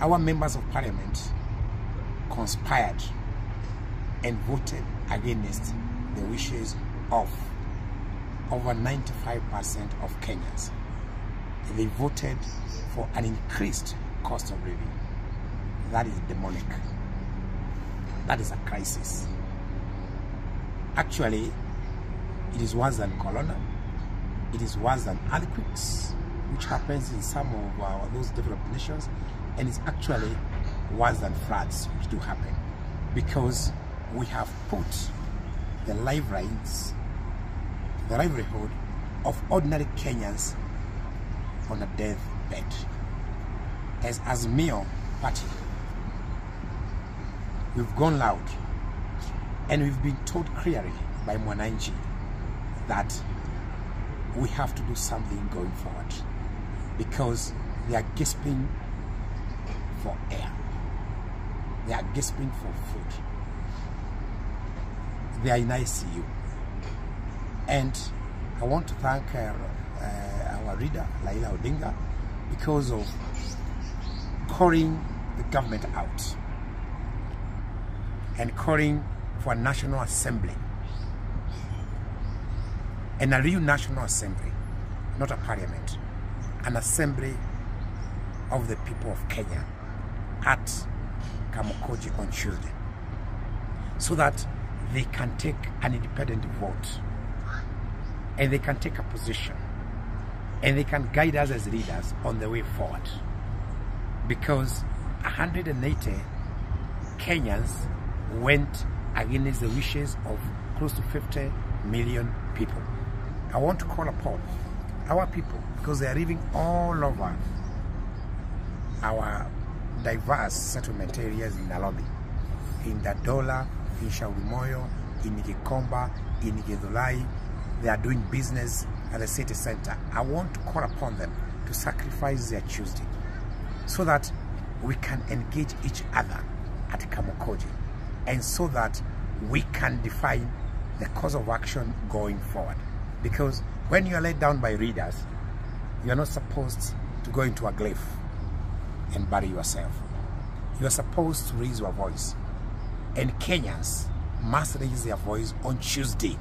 our members of parliament conspired and voted against the wishes of over 95% of Kenyans. They voted for an increased cost of living. That is demonic. That is a crisis. Actually, it is worse than corona. It is worse than earthquakes, which happens in some of our, those developed nations, and it's actually worse than floods, which do happen, because we have put the livelines, the livelihood of ordinary Kenyans on a deathbed. As Azimio Party, we've gone loud and we've been told clearly by Mwananchi that we have to do something going forward because they are gasping for air. They are gasping for food. They are in ICU. And I want to thank uh, uh, our leader, Raila Odinga, because of calling the government out and calling for a national assembly and a real national assembly, not a parliament, an assembly of the people of Kenya at Kamukunji on Tuesday so that they can take an independent vote and they can take a position and they can guide us as leaders on the way forward because 180 Kenyans went against the wishes of close to 50 million people. I want to call upon our people because they are living all over our diverse settlement areas in Nairobi, in Dandora, in Shaurimoyo, in Gikomba, in Githurai. They are doing business at the city center. I want to call upon them to sacrifice their Tuesday so that we can engage each other at Kamukunji and so that we can define the course of action going forward. Because when you are laid down by readers, you are not supposed to go into a cliff and bury yourself. You are supposed to raise your voice. And Kenyans must raise their voice on Tuesday